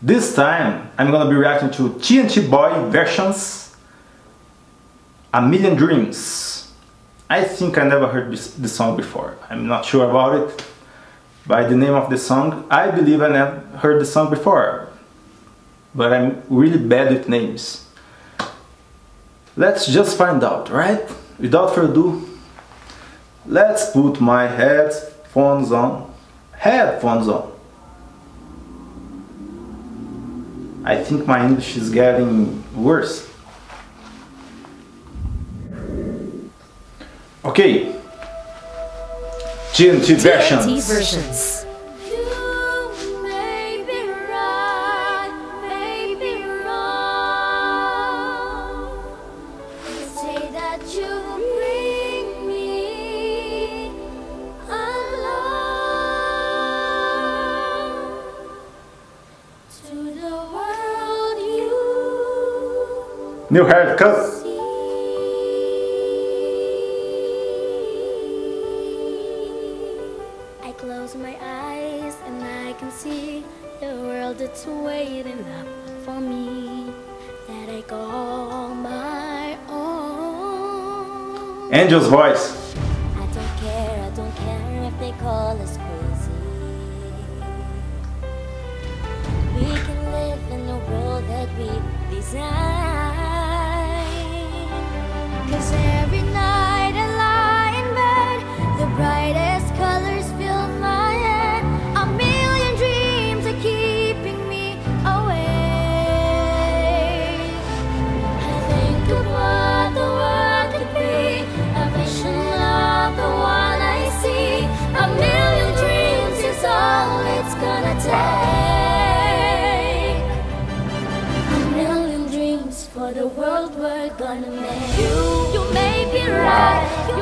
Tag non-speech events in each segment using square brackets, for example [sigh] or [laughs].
This time I'm gonna be reacting to TNT Boy versions A Million Dreams. I think I never heard this, this song before. I'm not sure about it. By the name of the song, I believe I never heard the song before. But I'm really bad with names. Let's just find out, right? Without further ado, Let's put my headphones on. Headphones on. I think my English is getting worse. Okay. TNT versions. TNT versions. New haircut. I close my eyes and I can see the world that's waiting up for me that I call my own. Angel's voice. For the world we're gonna make. You, right,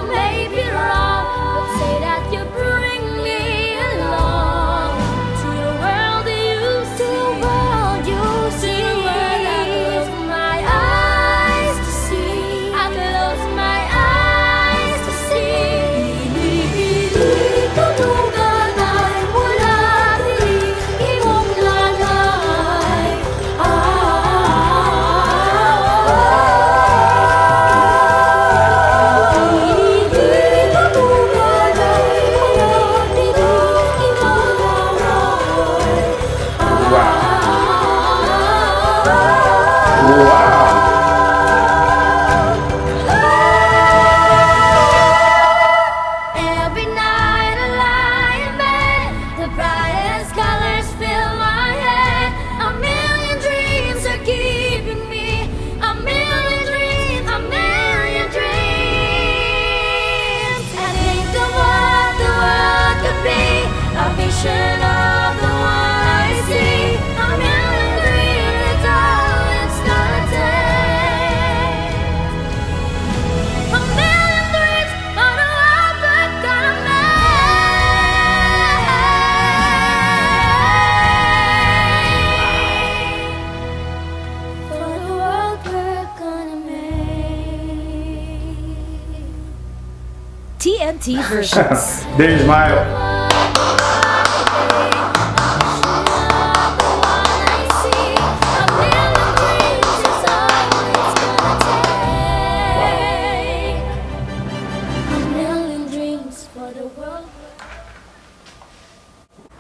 TNT [laughs] versions. They smile.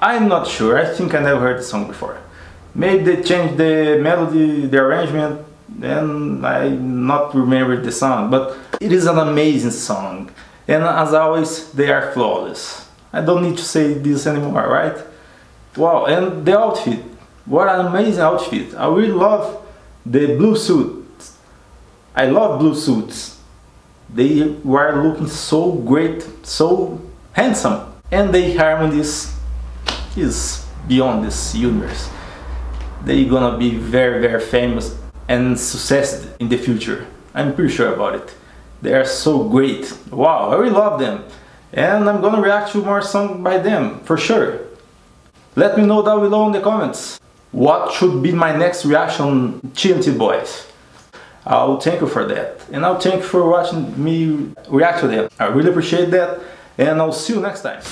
I'm not sure. I think I never heard the song before. Maybe they changed the melody, the arrangement, and I not remember the song. But it is an amazing song, and as always, they are flawless. I don't need to say this anymore, right? Wow, and the outfit. What an amazing outfit. I really love the blue suit. I love blue suits. They were looking so great, so handsome. And the harmonies is beyond this universe. they're gonna be very very famous and success in the future. I'm pretty sure about it. They are so great. Wow, I really love them. And I'm gonna react to more songs by them, for sure. Let me know down below in the comments. What should be my next reaction TNT Boys? I'll thank you for that. And I'll thank you for watching me react to them. I really appreciate that. And I'll see you next time.